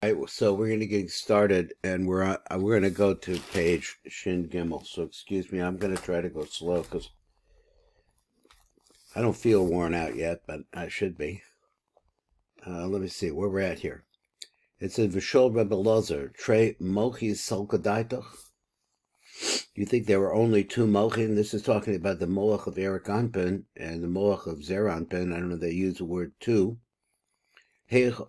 All right, so we're going to get started, and we're uh, we're going to go to page Shin Gimel. So excuse me, I'm going to try to go slow because I don't feel worn out yet, but I should be. Uh, let me see where we're at here. It says Vishol Rebbe Lozer Trey Mochi Salkadaitach. You think there were only two Mochim? This is talking about the Moach of Eric Anpin and the Moach of Zer Anpin. I don't know they use the word two. How can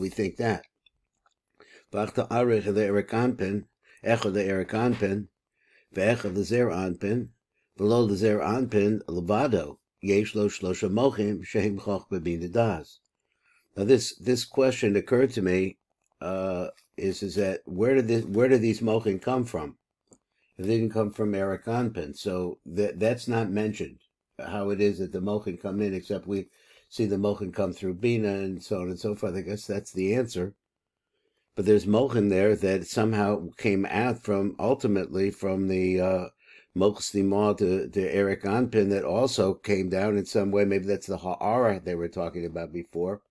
we think that? Vachta arich the echo the ve'echo the below the Zer Anpin, levado, yesh lo shlosha mochim, choch bebin das. Now this, this question occurred to me, uh, is, is that where did this, where did these mochim come from? They didn't come from Eric Anpin, so that, that's not mentioned how it is that the Mochin come in, except we see the Mochin come through Bina and so on and so forth. I guess that's the answer. But there's Mochin there that somehow came out from, ultimately, from the uh, to, to Eric Anpin that also came down in some way. Maybe that's the Ha'ara they were talking about before.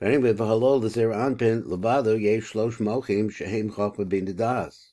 But anyway, V'halol the Zer Anpin, Levado, Yesh Shlosh Mochim, Shehem Choch Bin Das.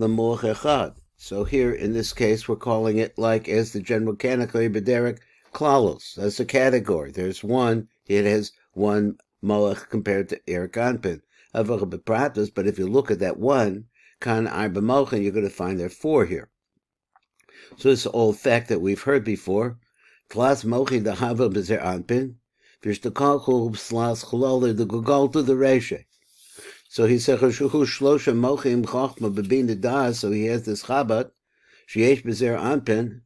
echad. So here, in this case, we're calling it like as the general canonical Ibederik klalos. That's a category. There's one, it has one moach compared to Eric Anpin. But if you look at that one, kan arba you're going to find there are four here. So this old fact that we've heard before. Tlas mochin the hava bezer anpin. Vish the kol chul slas chulol the gugol to the reshe. So he said, Shlosha Mochim Chochma Bebin Das, so he has this Chabad, Sheyesh Bezer Anpen,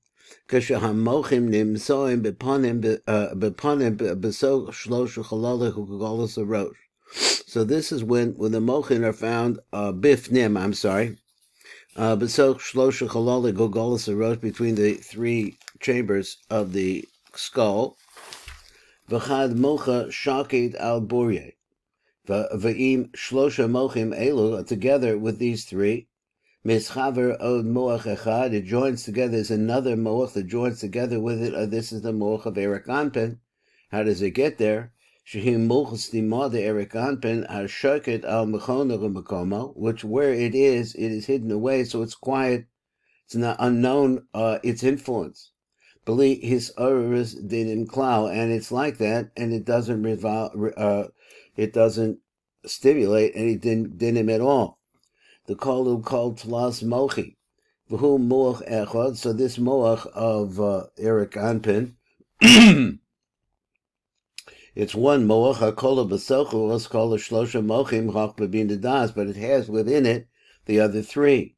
Kasha HaMochim Nimsoim Beponim Beponim Beso Shlosha Chalala Hukagolas Arosh. So this is when, when the Mochin are found, uh, Bifnim, I'm sorry, uh, Beso Shlosha Chalala Gogolas Arosh, between the three chambers of the skull, V'chad Mocha Shakid Al Burye. Va'im shlosha mochim elu, together with these three, mischaver od moach echad, it joins together, there's another moach that joins together with it, uh, this is the moach of Eric Anpin. How does it get there? Shehim mochas dimah the Eric Anpin, hashoket al makomo, which where it is, it is hidden away, so it's quiet, it's not unknown, uh, its influence. Believe his urus dinim klau, and it's like that, and it doesn't revolve, uh, it doesn't stimulate any din, dinim at all. The kolu called tlas mochi. V'hu moach echad, so this moach of uh, Eric Anpin, it's one moach, hakola b'sochu, let's call it shlosha mochim, chach b'bin das, but it has within it the other three,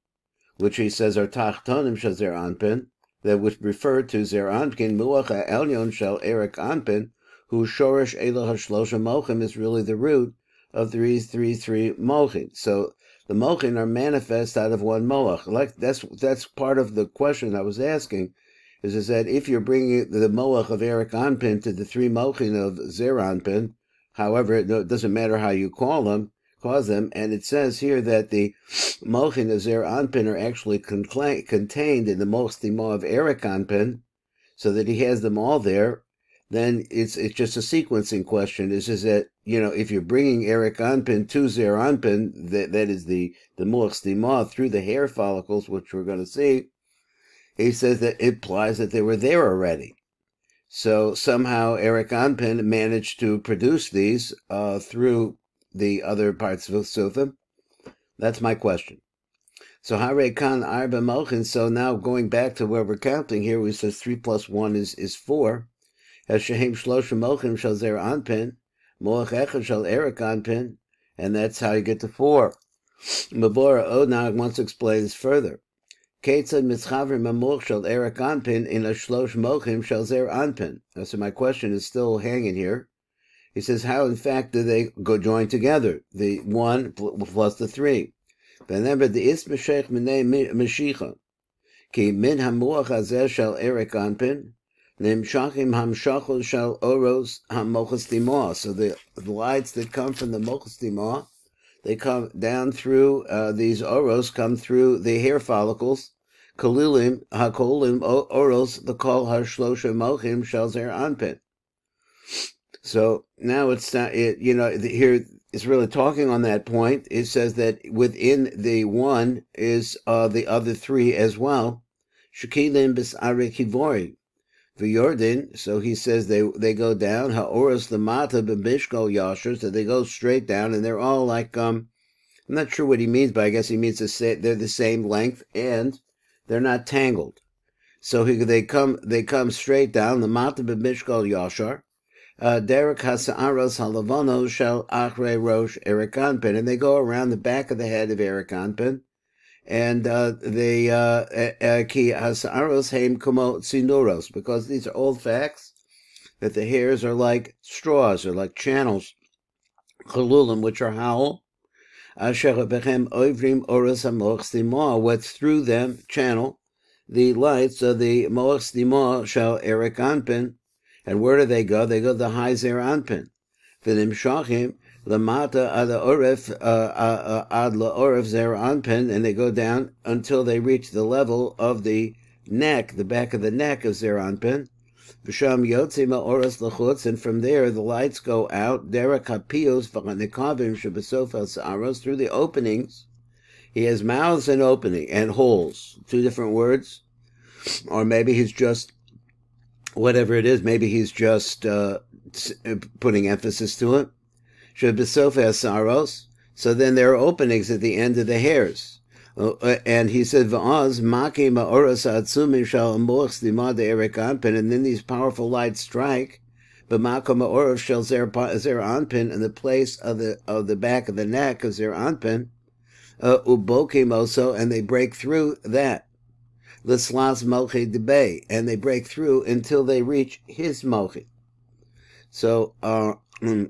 which he says are tachtonim shazer anpin, that which refer to zer anpin, muach elyon shel Eric anpin, whose shorish elah hashlosha mochim is really the root of three three three mochin. So the mochin are manifest out of one moach. Like that's that's part of the question I was asking. Is, is that if you're bringing the moach of Eric Anpin to the three mochin of Zer Anpin, however, it doesn't matter how you call them, cause them, and it says here that the mochin of Zer Anpin are actually contained in the moch of Eric Anpin, so that he has them all there, then it's it's just a sequencing question. Is is that you know if you're bringing Eric Anpin to Zer Anpin, that that is the the Muach through the hair follicles, which we're going to see. He says that it implies that they were there already. So somehow Eric Anpin managed to produce these uh, through the other parts of Sufim. That's my question. So Hare Khan Arba Mochin. So now going back to where we're counting here, we says three plus one is is four. Hashem Shlosh Mochim Shal Zer Anpin, Moach Echad Shal Eric Anpin, and that's how you get to four. Mabora Onag wants to explain this further. Ketzad Mitzchaver Mamuch Shal Eric Anpin in a Shlosh Mochim Shal Zer Anpin. So my question is still hanging here. He says, how in fact do they go join together? The one plus the three. Remember, the is meshech minei meshicha. Ki min hamuach hazeh shel Erik Anpin, So the, the lights that come from the mochas they come down through, uh, these oros come through the hair follicles, kalilim, hakolim, oros, the kol hashlosha mochim shel zer anpin. So now it's not, it, you know, here it's really talking on that point. It says that within the one is uh, the other three as well. Shekilim bisare kivori. V'yordin, so he says they they go down. Ha'oras lamata b'mishkol yasher, so they go straight down, and they're all like um, I'm not sure what he means, but I guess he means to say they're the same length and they're not tangled. So he, they come they come straight down. The mata b'mishkol yasher, uh, Derek Hasa'aros Halavono Shel Achre Rosh Erikanpin, and they go around the back of the head of Erikanpin, and uh, they uh, Ki Hasa'aros Haim Kumo Sinuros, because these are old facts that the hairs are like straws or like channels, Chalulim, which are howl. Asher Bechem Oivrim Oros Hamoch what's through them channel the lights of the Moach Stimah Shel Erikanpin, and where do they go? They go to the high Zer Anpin. V'nim shachim lamata ad orif ad laorif Zer Anpin, and they go down until they reach the level of the neck, the back of the neck of Zer Anpin. V'sham yotzim oras lachutz, and from there the lights go out. Derek hapios v'chanikavim shebesof saros through the openings. He has mouths and opening and holes. Two different words, or maybe he's just whatever it is, maybe he's just uh, uh putting emphasis to it. So then there are openings at the end of the hairs. Uh, uh and he said, "Va'az maki ma'oras atzumi shal amuch anpin," and then these powerful lights strike. But makom ma'orav shall zer anpin in the place of the of the back of the neck of zer anpin, uh, ubokim also, and they break through that l'slas mochi debay, and they break through until they reach his mochi. So, uh,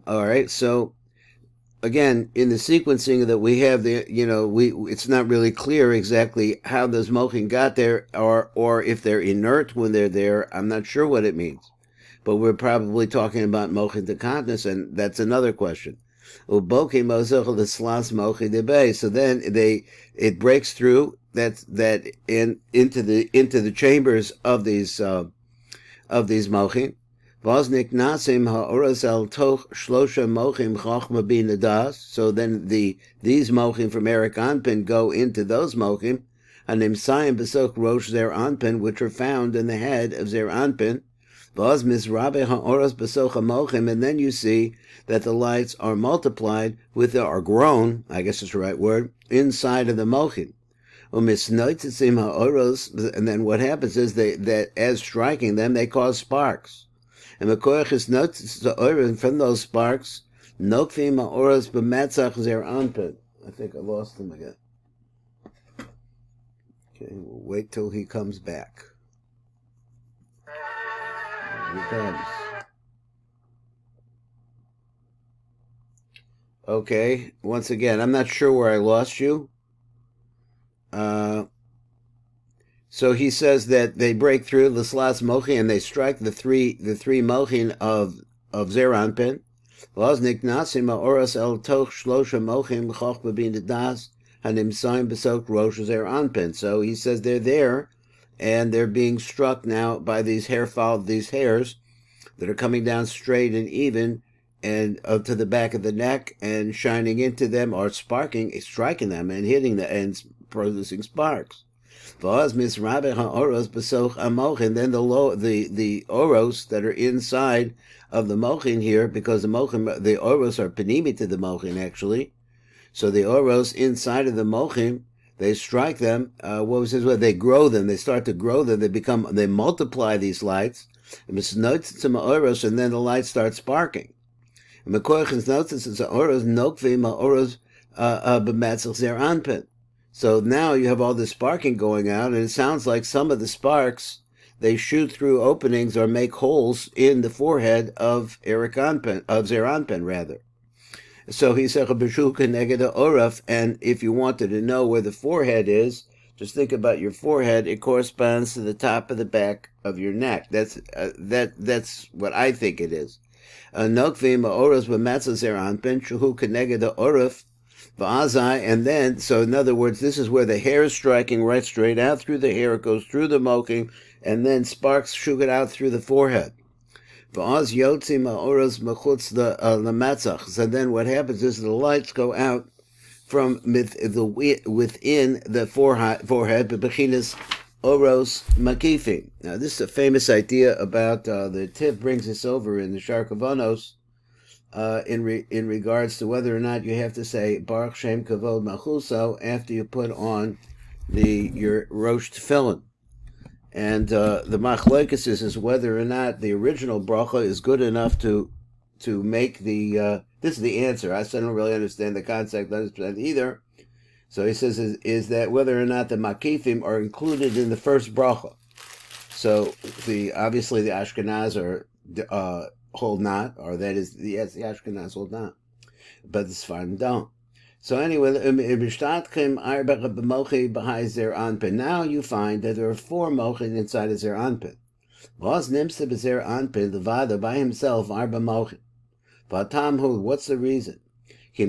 all right. So, again, in the sequencing that we have, the you know, we it's not really clear exactly how those mochin got there, or or if they're inert when they're there. I'm not sure what it means, but we're probably talking about mochin dekantness, and that's another question. So then they it breaks through that that in into the into the chambers of these uh, of these mochim. So then the these mochim from Eric Anpin go into those mochim, and imsayim besok rosh zer anpin, which are found in the head of zer anpin. Vos misrabe ha'oras Besok mochim, and then you see that the lights are multiplied with the, are grown, I guess it's the right word, inside of the mochim and then what happens is they that as striking them they cause sparks. And the from those sparks, no nokvim ha'oros b'metzach zer anpin. I think I lost him again. Okay, we'll wait till he comes back. Here he comes. Okay, once again, I'm not sure where I lost you. Uh, so he says that they break through the Slas Mochi and they strike the three the three Mochin of of Zeranpin. Loznik Nasim Oras El Toch Shlosha Mochim Choch Babin Das Hanim Saim Besok Rosh Zeranpin. So he says they're there and they're being struck now by these hair fall these hairs that are coming down straight and even and up to the back of the neck and shining into them or sparking, striking them and hitting the ends producing sparks. Amochin. Then the low, the the oros that are inside of the mochin here, because the mochin, the oros are panimi to the mochin actually. So the oros inside of the mochin, they strike them. Uh, what was his word? They grow them. They start to grow them. They become. They multiply these lights. And then the light starts sparking. And the oros oros uh, uh, b'metzach zer anpin. So now you have all this sparking going out, and it sounds like some of the sparks they shoot through openings or make holes in the forehead of Eric Anpen, of Zeranpen rather. So he said and if you wanted to know where the forehead is, just think about your forehead. It corresponds to the top of the back of your neck. That's uh, that. That's what I think it is. Nokvim oras b'matzah anpen shuhu keneged oraf v'azai, and then so in other words, this is where the hair is striking right straight out through the hair. It goes through the moking, and then sparks shoot it out through the forehead. V'az yotzim oras mechutz the uh. So then what happens is the lights go out from the within the forehead, forehead bechinas oros makifim. Now, this is a famous idea about uh, the tip brings us over in the Sha'ar HaKavanos uh, in re, in regards to whether or not you have to say Baruch Shem Kavod Malchuso after you put on the your Rosh Tefillin. And uh, the machlekes is, is whether or not the original bracha is good enough to to make the uh, this is the answer. I still don't really understand the concept understand either. So he says is, is that whether or not the makifim are included in the first bracha. So the obviously the Ashkenaz are uh, hold not, or that is yes the Ashkenaz hold not, but the Sfardim don't. So anyway, the um, Anpin. now you find that there are four mochin inside of zer anpin. Was nimsa anpin levada by himself arba mochin. Vatamhu, what's the reason? Uh, uh,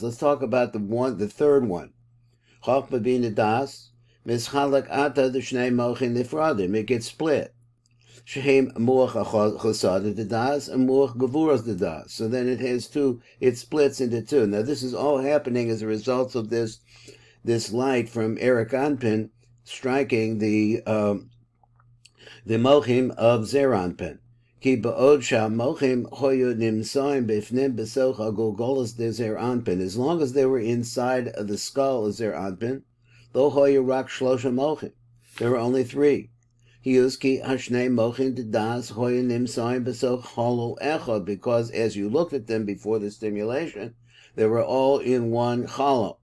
Let's talk about the one, the third one. das, mischalak ata the shnei mochin nifradim. It gets split. Shehem moach chasad das and moach gavuras the das. So then it has two. It splits into two. Now this is all happening as a result of this this light from Eric Anpin striking the um, the mochim of Zeranpin. Ki ba'od mochim hoyu nimsoim bifnim besoch agolgolas de Zeranpin. As long as they were inside of the skull of Zeranpin, lo hoyu rak shlosha mochim. There were only three. He used ki hashnei mochim de das hoyu nimsoim besoch holo echad, because as you looked at them before the stimulation, they were all in one hollow.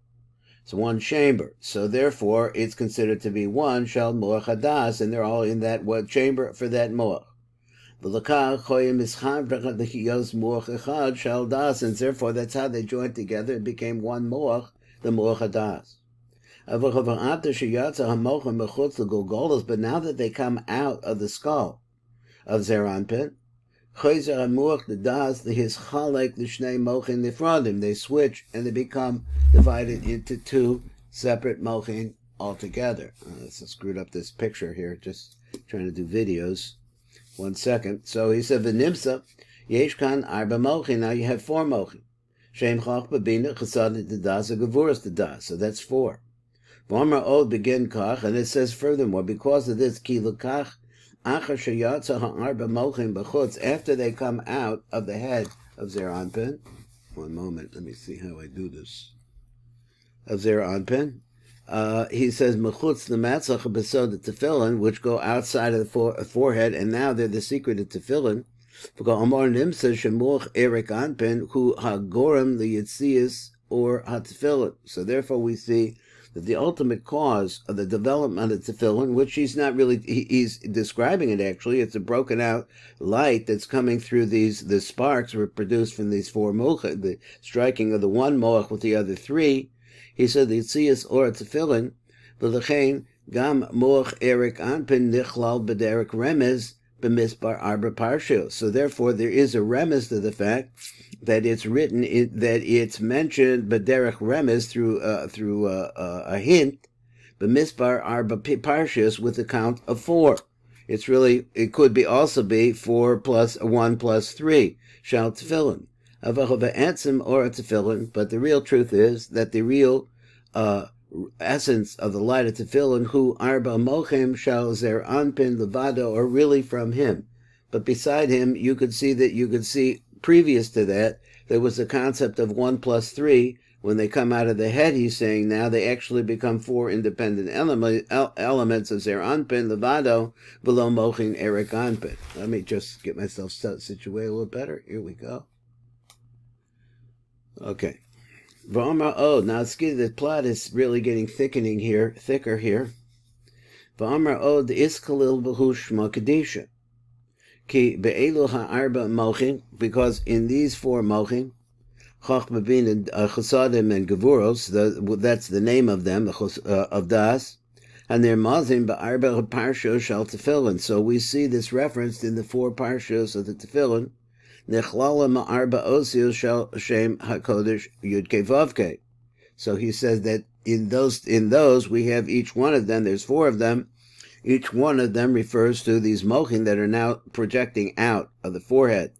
It's one chamber. So therefore, it's considered to be one shal moach hadas, and they're all in that one chamber for that moach. And therefore, that's how they joined together and became one moach, the moach. But now that they come out of the skull of Zeranpin, Chayzer Amuach the Das the his Chalek the Shnei Mochin Nifradim. They switch and they become divided into two separate Mochin altogether. Uh, let's screwed up this picture here. Just trying to do videos. One second. So he said V'nimsa Yeshkan Arba Mochin. Now you have four Mochin. Shem Chach Babina Chasad the Das Gavuras the Das. So that's four. V'amar Od begin Kach, and it says furthermore because of this Ki Kach after they come out of the head of Zeranpin. One moment, let me see how I do this. Of Zeranpin. Uh, he says mechutz the matzach besod the tefillin, which go outside of the fore, forehead, and now they're the secret of tefillin. Because Amar nimsa shemuch erik anpin hu hagorim the yitzias or hatefillin. So therefore, we see that the ultimate cause of the development of tefillin, which he's not really, he, he's describing it actually, it's a broken out light that's coming through these, the sparks were produced from these four mocha, the striking of the one moach with the other three. He said the tzias or tefillin, v'lechein gam moch erik anpin nichlal b'derek remez b'misbar arba parshios. So therefore there is a remez to the fact that it's written in, that it's mentioned Baderech Remes through uh, through uh, uh, a hint, but Misbar are Parshas with a count of four. It's really it could be also be four plus one plus three shall tefillin. Avachava or a tefillin, but the real truth is that the real uh, essence of the light of tefillin, who arba mochem shall zer anpin levado, are really from him. But beside him, you could see that you could see previous to that, there was the concept of one plus three. When they come out of the head, he's saying now they actually become four independent element, elements of their anpin, levado, below mochin, eric anpin. Let me just get myself situated a little better. Here we go. Okay. V'amar od. Now it's good. The plot is really getting thickening here, thicker here. V'amar od iskalil b'hush makadisha. Ki be'elu ha'arba mochin, because in these four mochin, Chachmabin and uh, Chasadim and Gevuros, the, that's the name of them, uh, of Das, and they're mazim ba'arba parshos shal tefillin. So we see this referenced in the four parshos of the tefillin, nechlala ma'arba osios shal shem hakodesh yud kevavke. So he says that in those in those we have each one of them. There's four of them. Each one of them refers to these mochin that are now projecting out of the forehead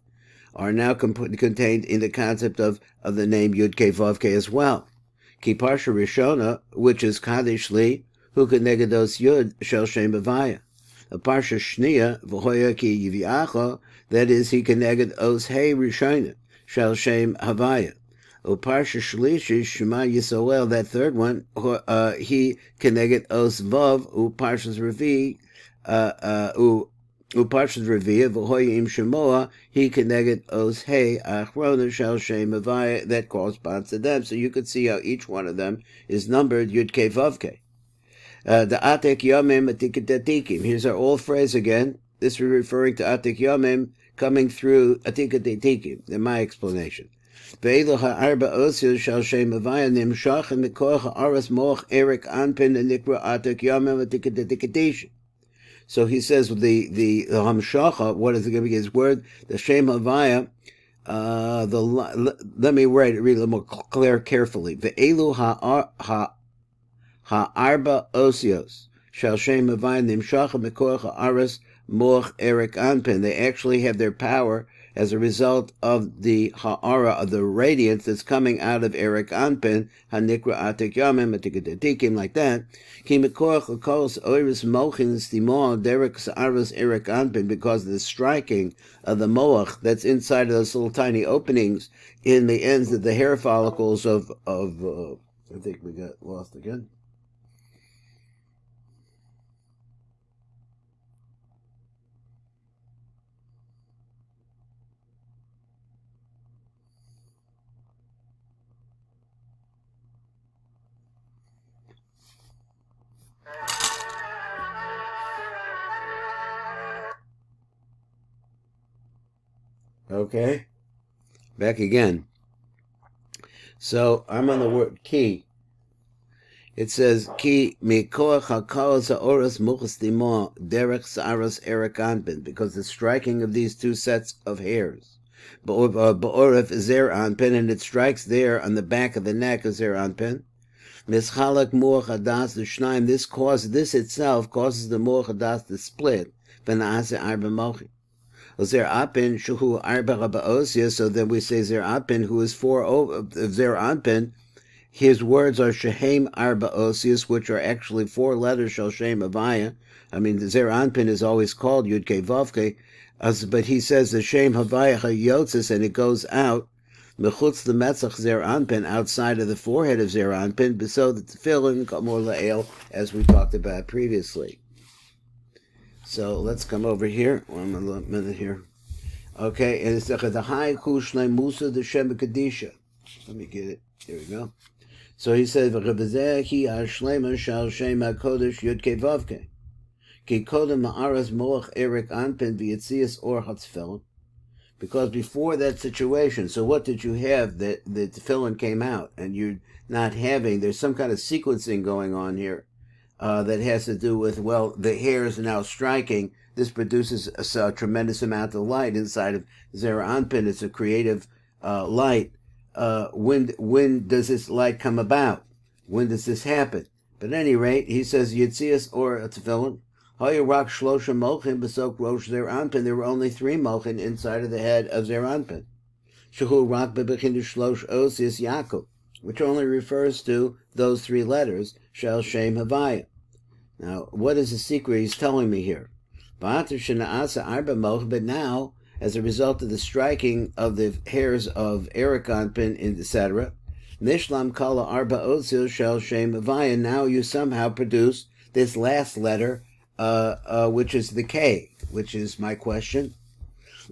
are now contained in the concept of, of the name Yud Ke Vav as well. Ki Parsha Rishona, which is Kadesh Li, who could Yud Shel Shem Havaya. A Parsha Shnia, V'hoya Ki Yiviacha, that is, he can negate Os Hey Rishona, Shel Shem Havaya. O Parsha Shlishi, Shema Yisrael, that third one, uh, he can negate Os Vav, U Parshas Revi, uh, uh, U Uparshas Revia, V'hoyim Shemoa, he connected Os Hey, Achrona Shel Shem Avaya, that corresponds to them. So you could see how each one of them is numbered Yud Ke Vav Ke. Uh, the Atek Yomim Atikatatikim. Here's our old phrase again. This is referring to Atik Yomim coming through Atikatatikim, in my explanation. Ve'elu ha'arba osios shal shem avaya nimshach mikoch ha'aras moch erik anpin and nikra atek yomim atikatatikim. So he says the the, the hamshacha. What is it going to be? His word, the shem havaya. Uh, the let me write it, read a little more clear carefully. The elu ha ha ha arba osios shall shem havaya nimshacha mekoach aras moch erik anpin. They actually have their power as a result of the ha'ara, of the radiance that's coming out of Eric Anpin, hanikra atik yamim, like that. Ki mekorach l'kos oiris mochin stimor, derek sa'aras Eric Anpin, because of the striking of the moach that's inside of those little tiny openings in the ends of the hair follicles of, of, uh, I think we got lost again. Okay? Back again. So I'm on the word key. It says ki mikoach hakaos haoras muchas dimo derech saras erik anpin because the striking of these two sets of hairs. Ba'oref uh, zer anpin and it strikes there on the back of the neck of zer anpin. Mischalak muach hadas the shnaim. This causes this itself causes the muach hadas to split. V'naase arba mochim. Zer Anpin Shuhu Arba so then we say Zer Anpin, who is four of Zer Anpin, his words are Shehem Arba Osius, which are actually four letters Shem Avaya. I mean, the Zer Anpin is always called Yud Ke Vavke, but he says the Shem Havaya Hayotzis, and it goes out mechutz the metzach zer anpin outside of the forehead of zer anpin, so that the tefillin kamor la'el, as we talked about previously. So let's come over here. One minute here. Okay, and it's the high kushnai musa the shem kadisha. Let me get it. Here we go. So he said, "V'chavezehi ashlema shal shem hakodesh yud kevavke ki ma'aras erik anpin or hatzfelon." Because before that situation, so what did you have that the tefillin came out, and you're not having? There's some kind of sequencing going on here uh, that has to do with, well, the hairs are now striking. This produces a, a tremendous amount of light inside of Zera Anpin. It's a creative uh, light. Uh, when, when does this light come about? When does this happen? But at any rate, he says, Yitzias or Tefillin, Rock Shlosha Mochin Besok Rosh Zer Anpin. There were only three Mochin inside of the head of Zer Anpin. Shahu Rak Bebechin Shlosh Osius Yaakov which only refers to those three letters, Shel Shem Havaya. Now, what is the secret he's telling me here? But now, as a result of the striking of the hairs of Erikonpin, etc., Nishlam Kala Arba Otzil Shel Shem Havaya, now you somehow produce this last letter, uh, uh, which is the K, which is my question.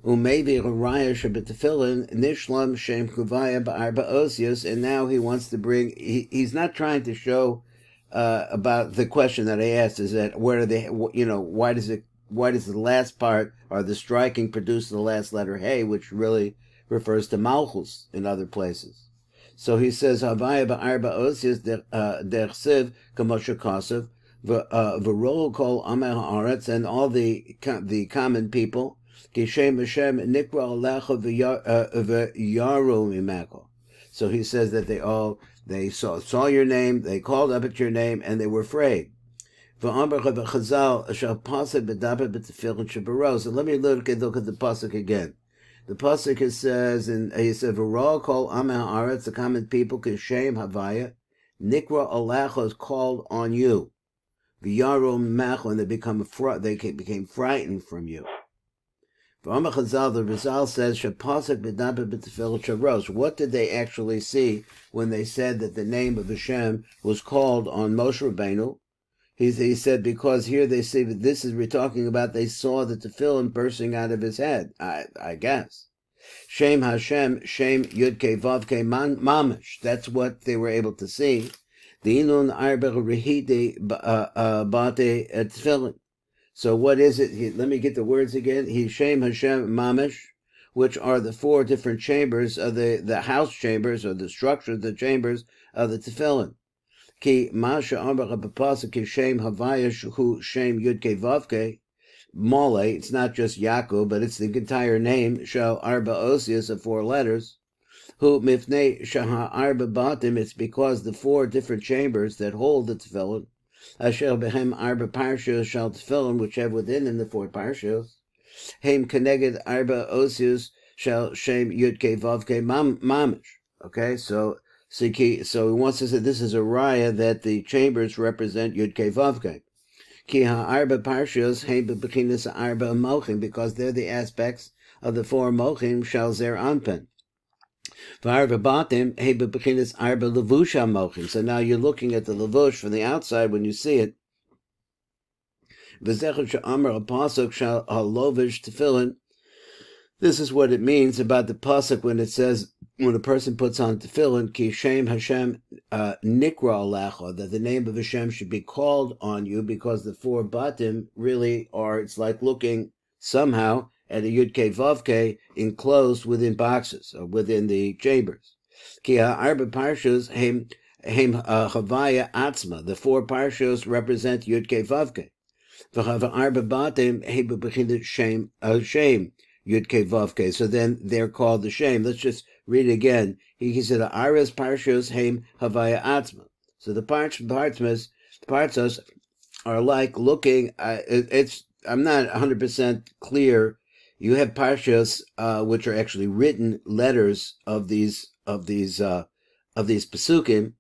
Umevi Raya Shabbatafilin Nishlam Shem Kuvaya Ba'arba Osius, and now he wants to bring. He, he's not trying to show uh, about the question that I asked. Is that where are they? You know, why does it? Why does the last part or the striking produce the last letter Hey, which really refers to Malchus in other places? So he says Havaya Ba'arba Osius Dersiv uh, Kamosha Kosev V'Rol uh, Kol Ameh Haaretz and all the the common people. Kishem Hashem Nikra Alecha uh, V'Yaru Mimako. So he says that they all they saw saw your name, they called up at your name, and they were afraid. So let me look at, look at the pasuk again. The pasuk says, and he said, "V'ro kol ameh haaretz," the common people, kishem havaya, nikra alecha is called on you. V'yaro mach, and they become they became frightened from you. Chazal, the Rizal says, Shapasik b'daber b'tefillah sharos. What did they actually see when they said that the name of Hashem was called on Moshe Rabbeinu? He, he said, because here they see, that this is, we're talking about, they saw that the tefillin bursting out of his head, I, I guess. Shem Hashem, Shem Yudke Vavke Mamish. That's what they were able to see. The Inun Arber Rehide uh, uh, Bate Tefillin. So what is it? He, let me get the words again. Hishem Hashem Mamish, which are the four different chambers of the, the house chambers or the structure of the chambers of the tefillin. Ki Masha Bapasik Shem Havaya Hu Shem Yudke Vavke. Mole, it's not just Yaakov, but it's the entire name, Shal Arba Osius of four letters. Who Mifne Shaha Arba Batim, it's because the four different chambers that hold the tefillin Asher behem arba parshos shall tefillin, which have within in the four parshos. Heim keneged arba osius shall shem yudke vavke mamish. Okay, so so he, so he wants to say this is a raya that the chambers represent yudke vavke. Ki arba parshos heim bebechinas arba mochim because they're the aspects of the four mochim shall zer anpen. So now you're looking at the levush from the outside when you see it. This is what it means about the pasuk when it says when a person puts on tefillin, ki shem Hashem uh, nikra alecha, that the name of Hashem should be called on you because the four batim really are. It's like looking somehow and the Yud K Vav K enclosed within boxes or within the chambers. Ki arba parshas hem hem uh, chavaya atzma. The four parshas represent Yud K Vav K. V'chava arba batim hem bechinit shame uh, shame Yud K So then they're called the shame. Let's just read it again. He said aras parshas hem havaya atzma. So the parts partsmas parts are like looking. Uh, it, it's I'm not 100 percent clear you have parshas uh, which are actually written letters of these of these uh, of these pesukim.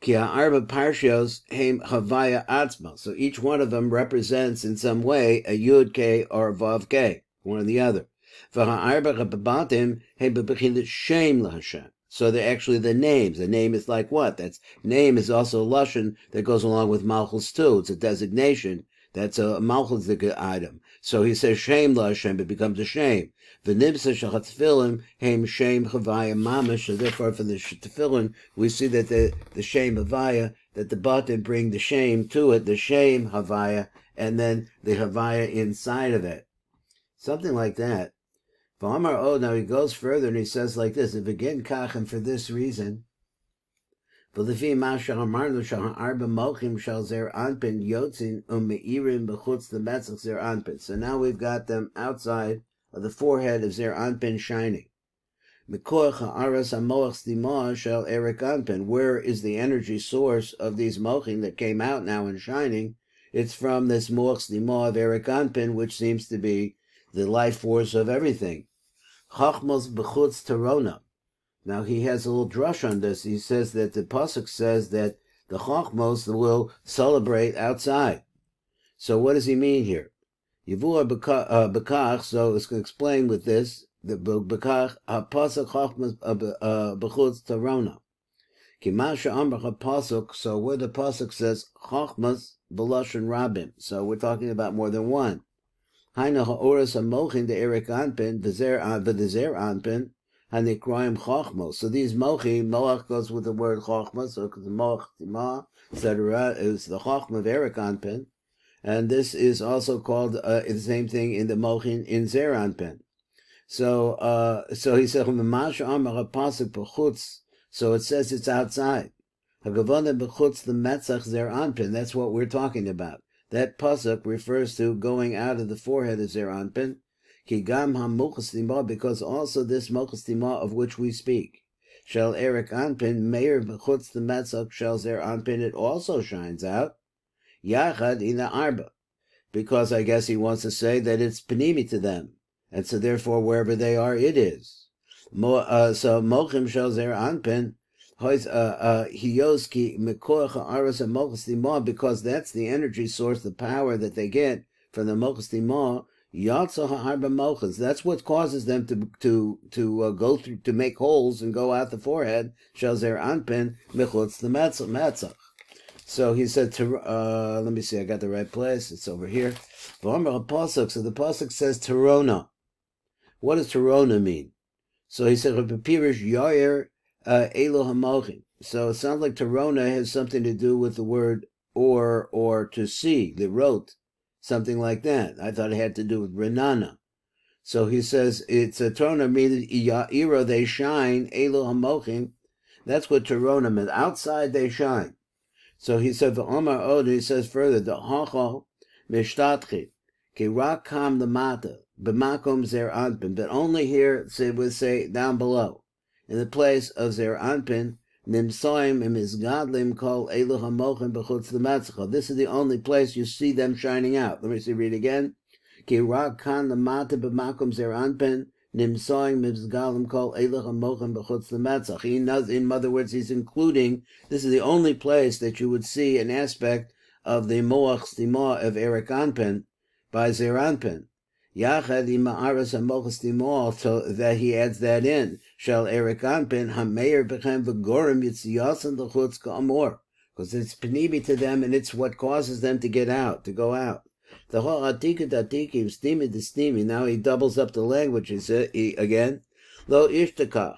Ki arba parshas heim havaya atzma. So each one of them represents in some way a yud k or a vav k, one or the other. V'ha'arba chababatim heim bebechinit shem lahashem. So they're actually the names. The name is like what? That's name is also a lashon that goes along with malchus too. It's a designation. That's a malchus item. So he says shame la Hashem, it becomes a shame. V'nibsa shachat tefillin heim shame chavaya mamish. So therefore, for the tefillin, we see that the the shame havaya that the batim bring the shame to it, the shame havaya, and then the havaya inside of it, something like that. V'amar oh, now he goes further and he says like this: If again kachem for this reason. ולפי מה שאמרנו שהארבע מוחים של זר אנפין יוצאים ומאירים בחוץ למצח זר אנפין. So now we've got them outside of the forehead of Zer Anpin shining. מכוח הארס המוח סתימה של Eric Anpin. Where is the energy source of these mochim that came out now and shining? It's from this moach stima of Eric Anpin, which seems to be the life force of everything. Chachmos b'chutz terona. Now he has a little drush on this. He says that the pasuk says that the chachmos will celebrate outside. So what does he mean here? Yivur uh, bekach. So it's going to explain with this the bekach pasuk chachmos uh, uh, bechutz tarona. Kimasha amrach pasuk. So where the pasuk says chachmos b'lashon rabim. So we're talking about more than one. Haina ha'oras ha'mochin de Erik Anpin, v'zer Anpin, hanikroim chochmos. So these mochim, moach goes with the word chochma, so the moch, tima, etc., is the chochma of Erik Anpin. And this is also called uh, the same thing in the mochin in Zer Anpin. So, uh, so he said, so it says it's outside. Hagavona b'chutz the metzach zer anpin. That's what we're talking about. That pasuk refers to going out of the forehead of zer anpin. Ki ha because also this mochas of which we speak. Shall Erik anpin meir b'chutz the metzach shall zer anpin. It also shines out. Yachad in the arba. Because I guess he wants to say that it's panimi to them. And so therefore wherever they are, it is. Mo, uh, so mochim shall zer anpin because that's the energy source, the power that they get from the mochas dima. That's what causes them to to to uh, go through to make holes and go out the forehead. Anpin the metzach. So he said to uh, let me see, I got the right place. It's over here. So the pasuk says Terona. What does Terona mean? So he said Yair uh, So it sounds like Torona has something to do with the word or or to see, the wrote, something like that. I thought it had to do with Renana. So he says it's a Torona means Ira they shine, Elo Hamochim. That's what Torona meant. Outside they shine. So he said the Omar Od, he says further, the Hachal Mishtatchi, Kirakam the Mata, B'makom Zer Anpin, but only here, say, would say down below in the place of Zer Anpin, Im. This is the only place you see them shining out. Let me see, read again. Ki rak kan lamata b'makom Zer Anpin, Nimsoim im Izgadlim kol Elu Hamochim b'chutz l'matzach. He knows, in other words, he's including, this is the only place that you would see an aspect of the Moach Stima of Erik Anpin by Zer Anpin. Yachad ima'aras hamochas dimol, so that he adds that in. Shall Erik Anpin hameir bechem v'gorim yitziyasan l'chutz ka'amor. Because it's penibi to them and it's what causes them to get out, to go out. The whole atika datiki, stimi the stimi, now he doubles up the language he, again. Lo ishtakach.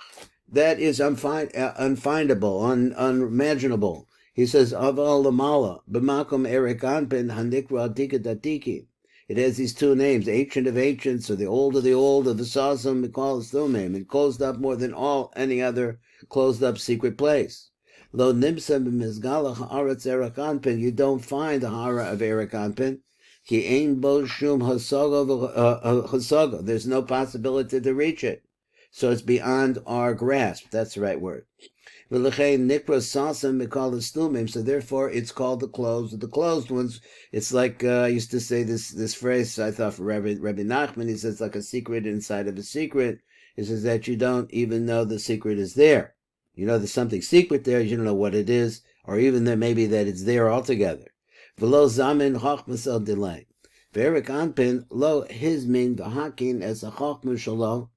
That is unfind, uh, unfindable, un, unimaginable. He says, aval lamala, b'makom Erik Anpin hanikra atika datiki. It has these two names, Ancient of Ancients, or the Old of the Old, or the Sasam Mikal name, and closed up more than all any other closed up secret place. Lo nimsa b'mizgalach haaretz erakanpin, you don't find the hara of erakanpin. Ki ein bo shum hasaga, uh, uh, There's no possibility to reach it. So it's beyond our grasp. That's the right word. So therefore, it's called the closed. The closed ones, it's like uh, I used to say this this phrase. I thought for Rabbi, Rabbi Nachman, he says like a secret inside of a secret. He says that you don't even know the secret is there. You know there's something secret there. You don't know what it is, or even that maybe that it's there altogether. V'lo zamin chachmas delay. Anpin lo his min v'hakin as a shalom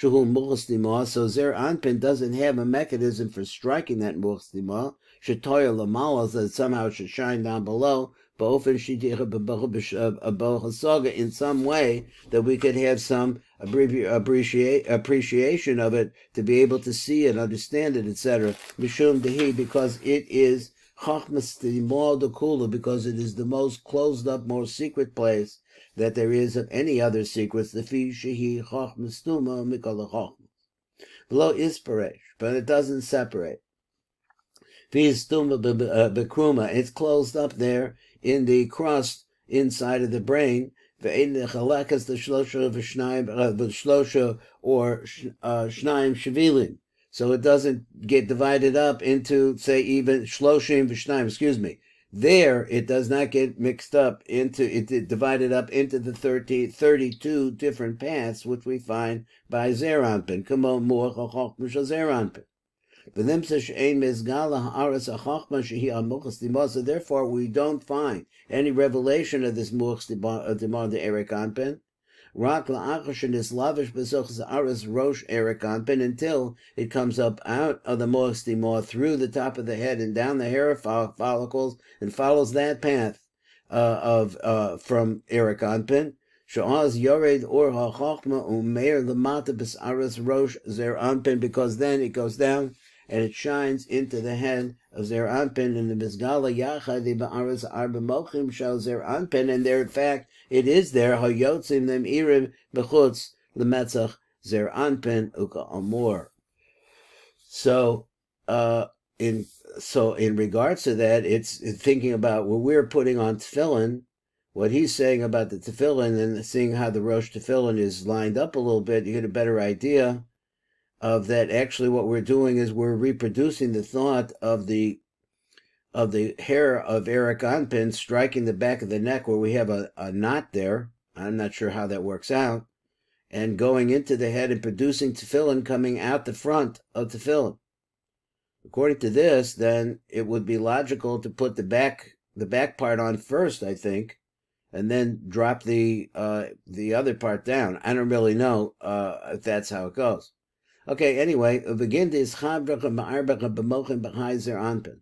Shuhu Muchstima, so Zer Anpin doesn't have a mechanism for striking that Muchstima. Shatoya Lamala that somehow should shine down below, and in some way that we could have some appreciation of it to be able to see it, understand it, etc. Mishum Dehi, because it is Chachmas Kula, because it is the most closed up, more secret place that there is of any other secrets, the fi shehi chochmestuma mikol chochmas. Below isparesh, but it doesn't separate. Fi stuma bekruma, it's closed up there in the crust inside of the brain. Chalakas the shlosha v'shnayim uh, v'shlosha or uh, shnayim shavilim. So it doesn't get divided up into, say, even shloshim v'shnayim, excuse me, there, it does not get mixed up into, it divided up into the 30, 32 different paths which we find by Zeranpin. Therefore, we don't find any revelation of this muach uh, demand the Erik Anpin. Rak la'achashin is lavish besochs aris rosh Erik Anpin until it comes up out of the muach dimor through the top of the head and down the hair follicles and follows that path uh, of uh, from Erik Anpin. Sha'az Yored Or HaChochma Umeir Lamata Besaras Rosh Zer Anpin, because then it goes down and it shines into the head of Zer Anpin and the Mizgala Yachad Ba'aras Arba Mochim Shal Zer Anpin, and there in fact it is there Hayotzim Them Irim Bechutz Lemetzach Zer Anpin Uka Amor. So, uh, in so in regards to that, it's thinking about what we're putting on tefillin, what he's saying about the tefillin, and seeing how the Rosh tefillin is lined up a little bit, you get a better idea of that. Actually, what we're doing is we're reproducing the thought of the of the hair of Arich Anpin striking the back of the neck, where we have a, a knot there. I'm not sure how that works out, and going into the head and producing tefillin coming out the front of the tefillin. According to this, then it would be logical to put the back the back part on first, I think, and then drop the uh, the other part down. I don't really know uh, if that's how it goes. Okay, anyway, begin to ischavracha ma'arbacha b'mochem b'chayzer anpen.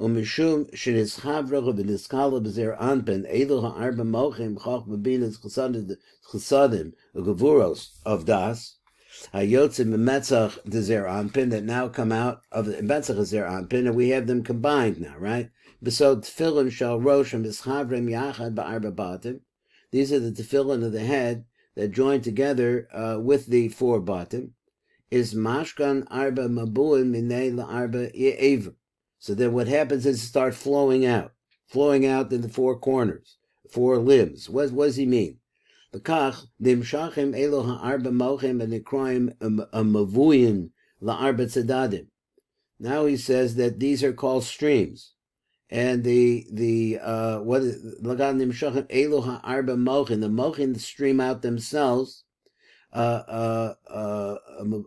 Umishum shenishavracha v'niskala b'zer anpen elu ha'arba mochem choch b'binas chesadim ugavuros of das Hayotzim Metzach Dezer Anpin that now come out of the Metzach Dezer Anpin, and we have them combined now, right? Besod Tefillin Shal Rosh and Mischavrim Yachad Ba'arba Batim. These are the tefillin of the head that join together uh, with the four batim is mashkan arba mabuin la arba ever. So then what happens is it starts flowing out, flowing out in the four corners, four limbs. What, what does he mean? The kach nimshachim elo ha'arba mochim v'nikroim mavuin la'arba tzedadim. Now he says that these are called streams. And the, the, uh, what, l'gan nimshachim arba ha'arba mochin, the mochim stream out themselves, uh, uh, uh, um,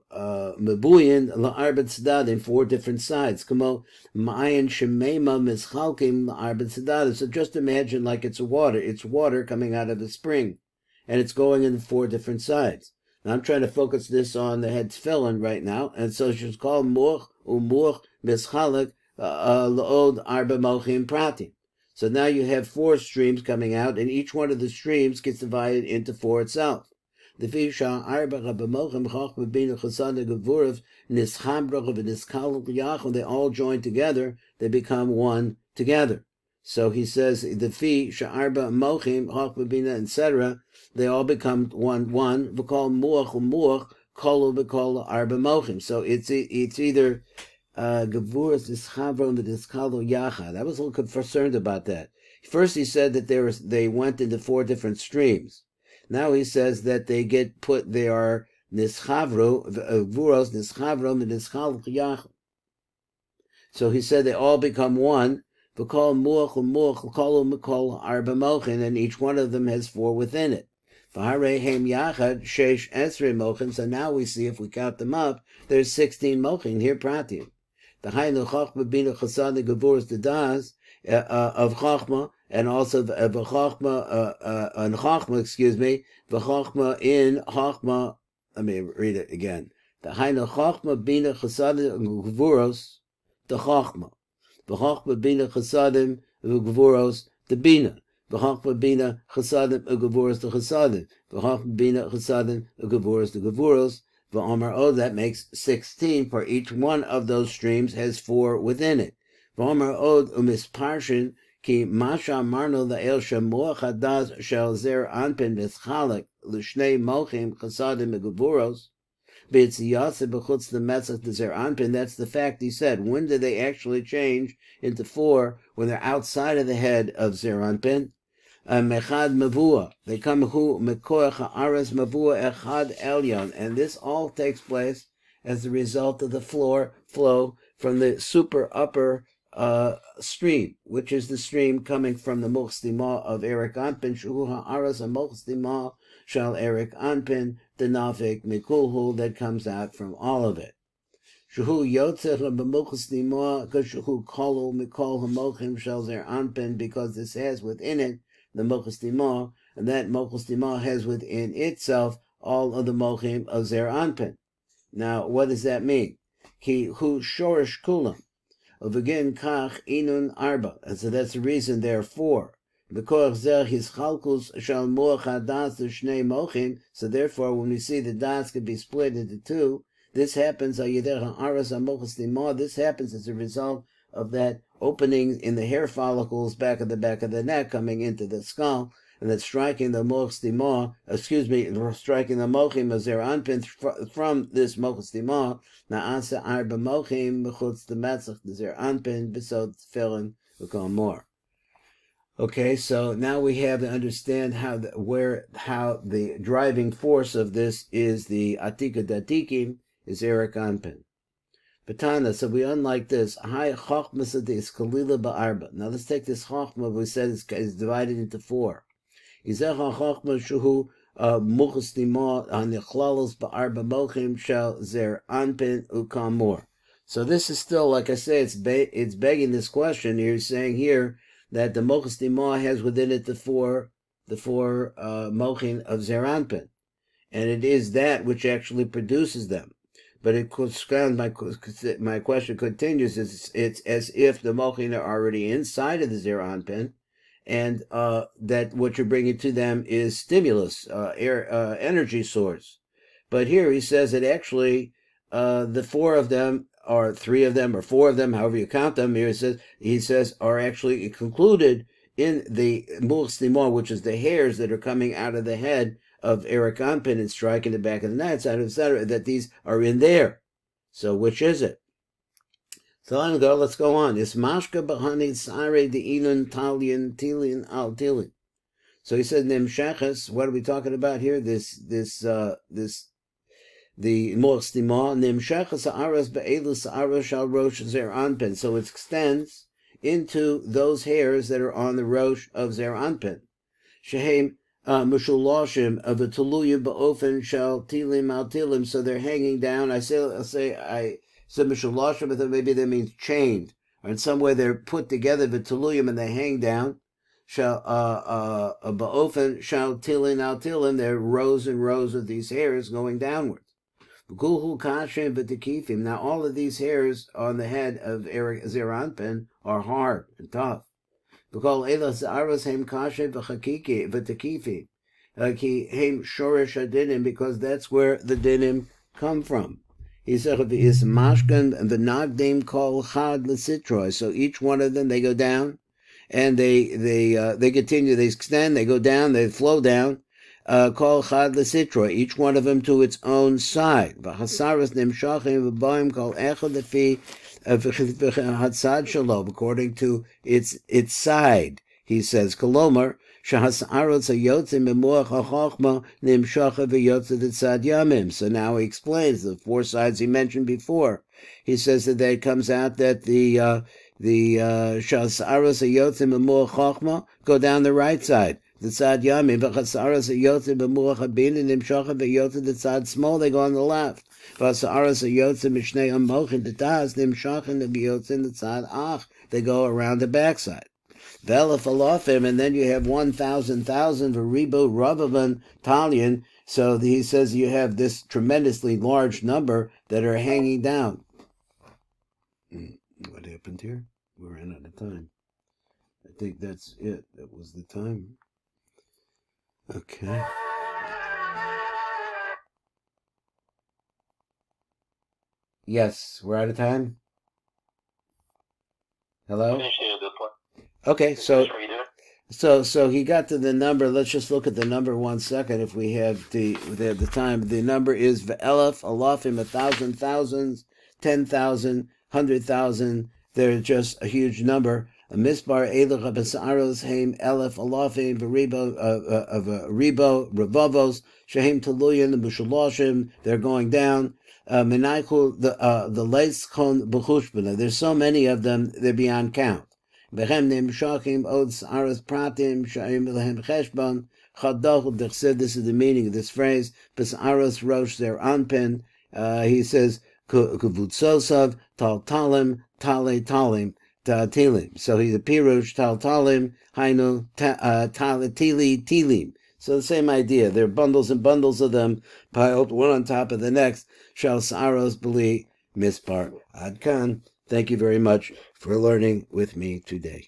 mebuyin la'arba tzedadim, four different sides. Kamo ma'ayin shemema mischalkim la'arba tzedadim. So just imagine like it's water, it's water coming out of the spring and it's going in four different sides. Now I'm trying to focus this on the head tefillin right now, and so she's called mischalik uh, uh, laod arba mochim pratim. So now you have four streams coming out, and each one of the streams gets divided into four itself. The fisha arba mochim chach bebina chasana gevurav nischambrach v'niskalik yachon. They all join together. They become one together. So he says the fi sha'arba mochim chach bebina etc they all become one one. V'kol muach umuach kolu v'kol arba mochim. So it's it's either uh, gevuras ischavron v'diskalo yacha. I was a little concerned about that. First, he said that there was, they went into four different streams. Now he says that they get put. They are nischavro gevuros nischavron v'diskalo. So he said they all become one. V'kol muach umuach kolu v'kol arba mochin, and each one of them has four within it. Yachad Sheish Esrei Mochin. So now we see if we count them up, there's 16 Mochin here pratim. The Hainu Chachma Chasad Gavur's the Das uh, uh, of Chachma and also the uh, Chachma uh, uh, Chachma, excuse me, the Chachma in Chachma. Let me read it again. The Hainu Chachma Bina Chasad Gavuros the Chachma. The Chachma Bina Chasadim Gavuros the Bina. V'chachma bina chasadim ugavuros to chasadim. V'chachma bina chasadim ugavuros to gavuros. V'amar oh, that makes sixteen. For each one of those streams has four within it. V'amar od umisparshin ki masha marno la'el shamuach hadaz shel zer anpin mischalek l'shnei mochim chasadim ugavuros. That's the fact he said. When do they actually change into four? When they're outside of the head of Zer Anpin? Mechad Mavua. They come who Mekoach Haaretz Mavua Echad Elyon. And this all takes place as a result of the floor flow from the super upper uh, stream, which is the stream coming from the Muchstima of Arich Anpin, Shuhu Ha'aras Muchstima Shal Arich Anpin, the Nafik Mikulhu that comes out from all of it. Shuhu Yotzech B'Muchstima, Kashuhu Kolu Mikol Hamochim Shal Zer Anpin, because this has within it the Mochus Dimah, and that Mochus Dimah has within itself all of the Mochim of Zer Anpin. Now, what does that mean? Ki hu shorish kulam. Again kach inun arba. And so that's the reason there are four. So therefore, when we see the das can be split into two, this happens This happens as a result of that opening in the hair follicles back of the back of the neck coming into the skull, and that striking the moch excuse me, striking the mochim as their anpin from this moch stima, na'asa arba mochim mechutz the metzach zer anpin besod tefillin v'kol more. Okay, so now we have to understand how the, where how the driving force of this is the atika datikim is Arich Anpin. Patana, so we unlike this. High Chochmas is Ba'arba. Now let's take this Chochma we said is, is divided into four. Uh, Mochim. So this is still, like I say, it's be, it's begging this question. You're saying here that the Mochas Nima has within it the four the four uh, of Zer Anpin. And it is that which actually produces them. But it sounds my my question continues. It's it's as if the mochin are already inside of the Zer Anpin, and uh, that what you're bringing to them is stimulus, uh, air, uh, energy source. But here he says that actually uh, the four of them, or three of them, or four of them, however you count them, here he says he says are actually concluded in the mur which is the hairs that are coming out of the head of Arich Anpin and striking the back of the net, etc., etc., that these are in there. So which is it? So let's go, let's go on. It's Mashka Bahani Sare de Elon Talian Tilian Al Tilin. So he said Nimshachas, what are we talking about here? This this uh this the Morstima Nimshachas Aras Be'elus Aras Shal Rosh Zer Anpin. So it extends into those hairs that are on the Rosh of Zer Anpin. Shehem uh, Mushulashim of the Tuluya Ba'ofen Shal Tilim Al Tilim. So they're hanging down. I say, I say, I said maybe that means chained. Or in some way they're put together, the Tuluyim, and they hang down. Shall uh uh Ba'ofen Shal Tilim Al. There rows and rows of these hairs going downwards. Kashem. Now all of these hairs on the head of Arich Zeranpin are hard and tough. Because elas aros hem kashe v'chakiki v'tekifi. Ki hem shorish adinim, because that's where the dinim come from. Said is mashkan and the nagdim call chad l'sitroi. So each one of them they go down, and they they uh, they continue. They extend. They go down. They flow down. Call chad l'sitroi. Each one of them to its own side. V'hasaras nimshachim v'boim kol echad lefi Hatzad Shalom, according to its its side. He says, Kolomar, Shahasarot Sayotzim Memuach HaChochma Nimshacha V'Yotze Tzad Yamim. So now he explains the four sides he mentioned before. He says that it comes out that the uh, the Shahasarot Sayotzim Memuach Chochma go down the right side. The tzad yamin, v'chasaras ayotze b'muach habin, and nimshacha v'yotze the tzad small, they go on the left. V'chasaras ayotze mishnei amochin, the taz, nimshacha v'yotze in the tzad ach, they go around the backside. Vela falafim, and then you have one thousand thousand v'ribo ravavan talion, so he says you have this tremendously large number that are hanging down. Hmm, what happened here? We ran out of time. I think that's it. That was the time. Okay. Yes, we're out of time. Hello. Okay, so so so he got to the number. Let's just look at the number one second. If we have the the, the time, the number is ve'elef alafim, a thousand thousands, ten thousand, hundred thousand. They're just a huge number. Misbar Elach Abasaros Haim Elef Alafim Ribo of Ribo Rebovos Shahem Taluyan the Bushaloshim they're going down. Menaichul the uh, the Leitzchon Bechushbana. There's so many of them they're beyond count. Bechem Nim Shachim Od Saras Pratim Shaim Lehem Cheshbon Chadoch Dechsid. This is the meaning of this phrase. Besaros Rosh their anpen. Uh, he says Kuvutsosav Tal Talim Tale Talim. Tilim. So he's a Pirush, Tal Talim, Hainu, uh, Tili, Tilim. So the same idea. There are bundles and bundles of them piled one on top of the next. Shal Saros Beli Mispar Adkan. Thank you very much for learning with me today.